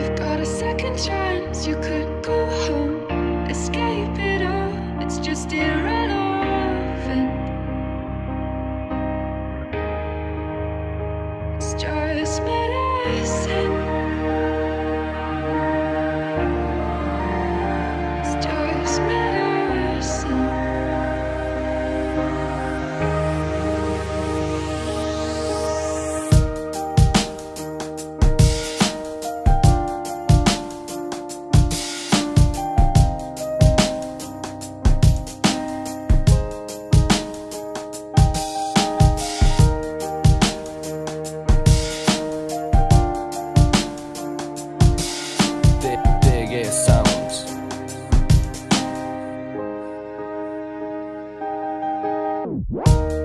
We've got a second chance, you could go home Escape it all, it's just irrelevant. It's just medicine. Woo!